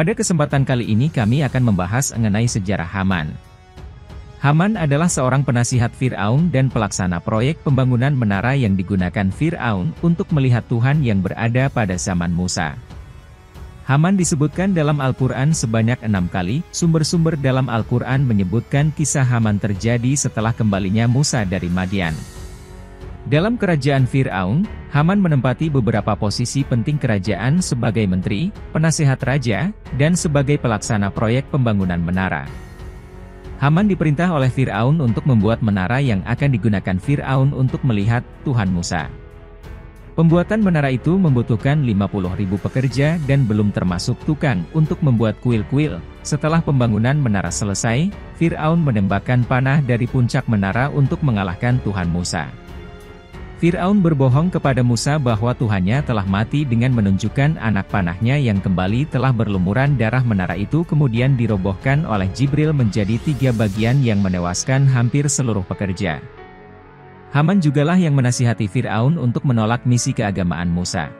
Pada kesempatan kali ini kami akan membahas mengenai sejarah Haman. Haman adalah seorang penasihat Fir'aun dan pelaksana proyek pembangunan menara yang digunakan Fir'aun untuk melihat Tuhan yang berada pada zaman Musa. Haman disebutkan dalam Al-Quran sebanyak enam kali, sumber-sumber dalam Al-Quran menyebutkan kisah Haman terjadi setelah kembalinya Musa dari Madian. Dalam kerajaan Fir'aun, Haman menempati beberapa posisi penting kerajaan sebagai menteri, penasehat raja, dan sebagai pelaksana proyek pembangunan menara. Haman diperintah oleh Fir'aun untuk membuat menara yang akan digunakan Fir'aun untuk melihat Tuhan Musa. Pembuatan menara itu membutuhkan 50.000 pekerja dan belum termasuk tukang untuk membuat kuil-kuil. Setelah pembangunan menara selesai, Fir'aun menembakkan panah dari puncak menara untuk mengalahkan Tuhan Musa. Fir'aun berbohong kepada Musa bahwa Tuhannya telah mati dengan menunjukkan anak panahnya yang kembali telah berlumuran darah menara itu kemudian dirobohkan oleh Jibril menjadi tiga bagian yang menewaskan hampir seluruh pekerja. Haman jugalah yang menasihati Fir'aun untuk menolak misi keagamaan Musa.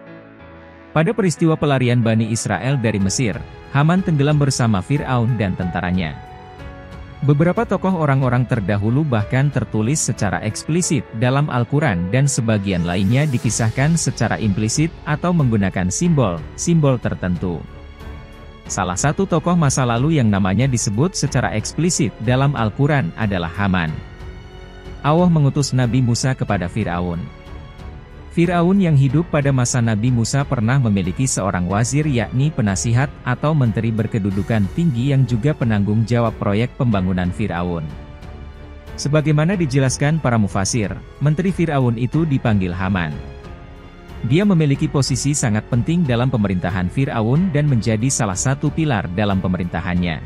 Pada peristiwa pelarian Bani Israel dari Mesir, Haman tenggelam bersama Fir'aun dan tentaranya. Beberapa tokoh orang-orang terdahulu bahkan tertulis secara eksplisit dalam Al-Quran dan sebagian lainnya dikisahkan secara implisit atau menggunakan simbol-simbol tertentu. Salah satu tokoh masa lalu yang namanya disebut secara eksplisit dalam Al-Quran adalah Haman. Allah mengutus Nabi Musa kepada Firaun. Firaun yang hidup pada masa Nabi Musa pernah memiliki seorang wazir yakni penasihat atau menteri berkedudukan tinggi yang juga penanggung jawab proyek pembangunan Firaun. Sebagaimana dijelaskan para mufasir, menteri Firaun itu dipanggil Haman. Dia memiliki posisi sangat penting dalam pemerintahan Firaun dan menjadi salah satu pilar dalam pemerintahannya.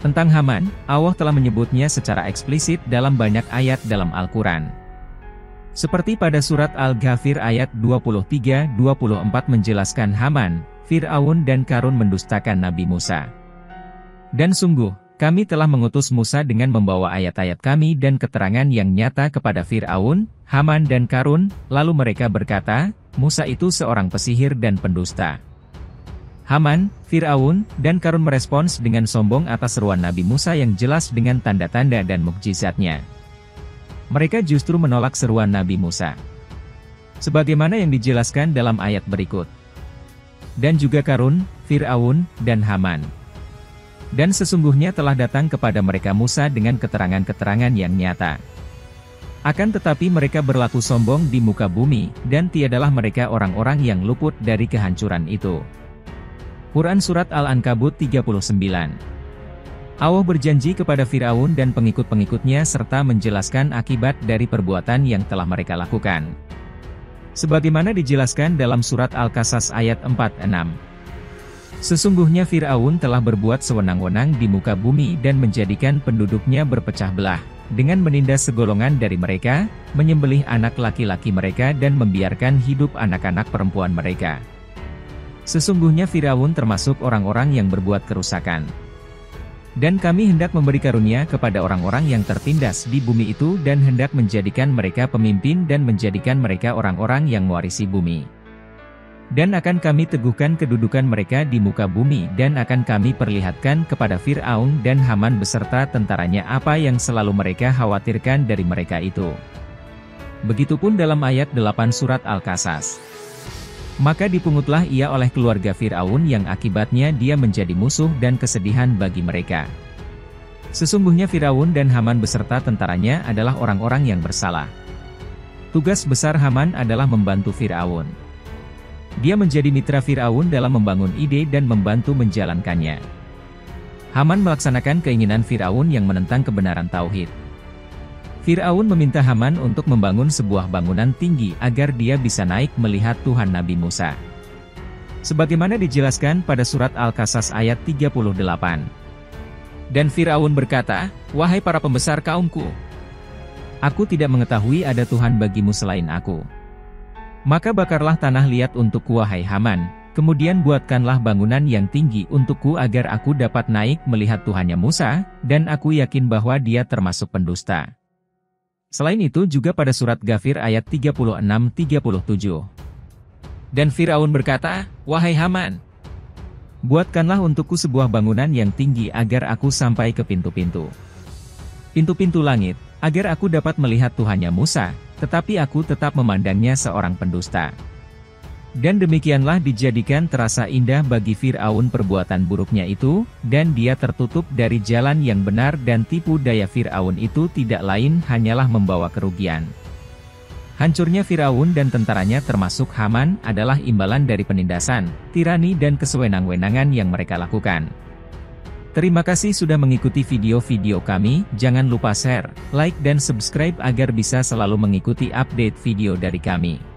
Tentang Haman, Allah telah menyebutnya secara eksplisit dalam banyak ayat dalam Al-Quran. Seperti pada surat Al-Ghafir ayat 23-24 menjelaskan Haman, Fir'aun dan Karun mendustakan Nabi Musa. Dan sungguh, kami telah mengutus Musa dengan membawa ayat-ayat kami dan keterangan yang nyata kepada Fir'aun, Haman dan Karun, lalu mereka berkata, Musa itu seorang pesihir dan pendusta. Haman, Fir'aun, dan Karun merespons dengan sombong atas seruan Nabi Musa yang jelas dengan tanda-tanda dan mukjizatnya. Mereka justru menolak seruan Nabi Musa. Sebagaimana yang dijelaskan dalam ayat berikut. Dan juga Karun, Fir'aun, dan Haman. Dan sesungguhnya telah datang kepada mereka Musa dengan keterangan-keterangan yang nyata. Akan tetapi mereka berlaku sombong di muka bumi, dan tiadalah mereka orang-orang yang luput dari kehancuran itu. Quran Surat Al-Ankabut 39 Allah berjanji kepada Firaun dan pengikut-pengikutnya serta menjelaskan akibat dari perbuatan yang telah mereka lakukan. Sebagaimana dijelaskan dalam surat Al-Qasas ayat 4-6. Sesungguhnya Firaun telah berbuat sewenang-wenang di muka bumi dan menjadikan penduduknya berpecah belah, dengan menindas segolongan dari mereka, menyembelih anak laki-laki mereka dan membiarkan hidup anak-anak perempuan mereka. Sesungguhnya Firaun termasuk orang-orang yang berbuat kerusakan. Dan kami hendak memberi karunia kepada orang-orang yang tertindas di bumi itu dan hendak menjadikan mereka pemimpin dan menjadikan mereka orang-orang yang mewarisi bumi. Dan akan kami teguhkan kedudukan mereka di muka bumi dan akan kami perlihatkan kepada Fir'aun dan Haman beserta tentaranya apa yang selalu mereka khawatirkan dari mereka itu. Begitupun dalam ayat 8 surat Al-Qasas. Maka dipungutlah ia oleh keluarga Fir'aun yang akibatnya dia menjadi musuh dan kesedihan bagi mereka. Sesungguhnya Firaun dan Haman beserta tentaranya adalah orang-orang yang bersalah. Tugas besar Haman adalah membantu Firaun. Dia menjadi mitra Firaun dalam membangun ide dan membantu menjalankannya. Haman melaksanakan keinginan Firaun yang menentang kebenaran Tauhid. Fir'aun meminta Haman untuk membangun sebuah bangunan tinggi agar dia bisa naik melihat Tuhan Nabi Musa. Sebagaimana dijelaskan pada surat Al-Qasas ayat 38. Dan Fir'aun berkata, Wahai para pembesar kaumku, Aku tidak mengetahui ada Tuhan bagimu selain aku. Maka bakarlah tanah liat untukku wahai Haman, kemudian buatkanlah bangunan yang tinggi untukku agar aku dapat naik melihat Tuhannya Musa, dan aku yakin bahwa dia termasuk pendusta. Selain itu juga pada surat Ghafir ayat 36-37. Dan Firaun berkata, Wahai Haman, Buatkanlah untukku sebuah bangunan yang tinggi agar aku sampai ke pintu-pintu. Pintu-pintu langit, agar aku dapat melihat Tuhannya Musa, tetapi aku tetap memandangnya seorang pendusta. Dan demikianlah dijadikan terasa indah bagi Fir'aun perbuatan buruknya itu, dan dia tertutup dari jalan yang benar dan tipu daya Fir'aun itu tidak lain hanyalah membawa kerugian. Hancurnya Firaun dan tentaranya termasuk Haman adalah imbalan dari penindasan, tirani dan kesewenang-wenangan yang mereka lakukan. Terima kasih sudah mengikuti video-video kami, jangan lupa share, like dan subscribe agar bisa selalu mengikuti update video dari kami.